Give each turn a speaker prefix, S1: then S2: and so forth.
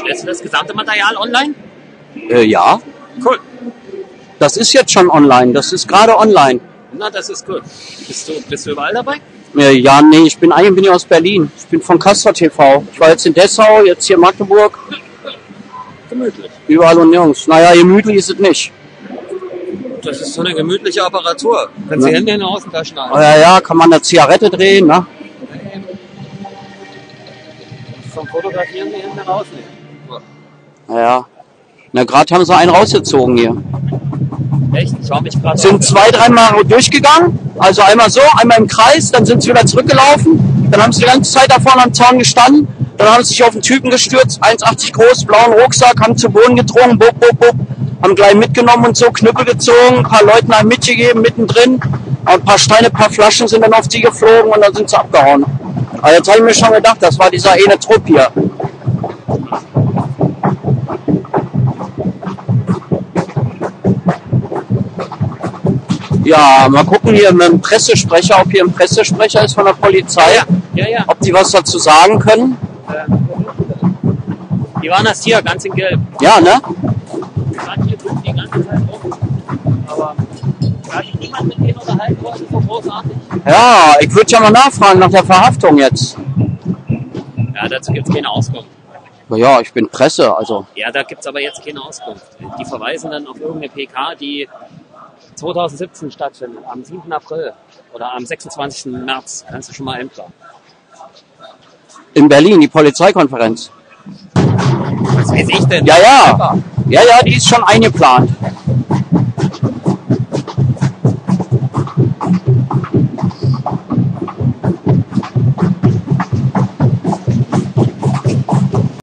S1: Stellst du das gesamte Material online?
S2: Äh, ja,
S1: Cool.
S2: das ist jetzt schon online. Das ist gerade online.
S1: Na, das ist cool. Bist du, bist du überall dabei?
S2: Äh, ja, nee, ich bin eigentlich bin ich aus Berlin. Ich bin von Castor TV. Ich war jetzt in Dessau, jetzt hier in Magdeburg.
S1: Gemütlich.
S2: Überall und nirgends. Naja, gemütlich ist es nicht.
S1: Das ist so eine gemütliche Apparatur. Kannst
S2: Ja.
S1: die Hände in die Außentaschen halten.
S2: Ja, ja, kann man eine Zigarette drehen, ne?
S1: Vom Fotografieren die Hände rausnehmen.
S2: Ja. Na, gerade haben sie einen rausgezogen hier.
S1: Echt? Schau mich gerade
S2: Sind zwei, dreimal durchgegangen. Also einmal so, einmal im Kreis, dann sind sie wieder zurückgelaufen. Dann haben sie die ganze Zeit da vorne am Zaun gestanden. Dann haben sie sich auf den Typen gestürzt, 1,80 groß, blauen Rucksack, haben zu Boden gedrungen, bub, bub, bub. Haben gleich mitgenommen und so, Knüppel gezogen, ein paar Leuten haben mitgegeben, mittendrin. Ein paar Steine, ein paar Flaschen sind dann auf die geflogen und dann sind sie abgehauen. Aber jetzt habe ich mir schon gedacht, das war dieser eine Trupp hier. Ja, mal gucken hier mit dem Pressesprecher, ob hier ein Pressesprecher ist von der Polizei,
S1: Ja, ja.
S2: ob die was dazu sagen können.
S1: Die waren das hier, ganz in Gelb.
S2: Ja, ne?
S1: Die waren hier drüben die ganze Zeit rum. Aber da hat sich niemand mit denen unterhalten wollte, so großartig.
S2: Ja, ich würde ja mal nachfragen nach der Verhaftung jetzt.
S1: Ja, dazu gibt es keine Auskunft.
S2: Ja, ich bin Presse, also.
S1: Ja, da gibt es aber jetzt keine Auskunft. Die verweisen dann auf irgendeine PK, die 2017 stattfindet, am 7. April oder am 26. März. Kannst du schon mal einplanen.
S2: In Berlin, die Polizeikonferenz.
S1: Was weiß ich denn?
S2: Ja, ja. Ja, ja, die ist schon eingeplant.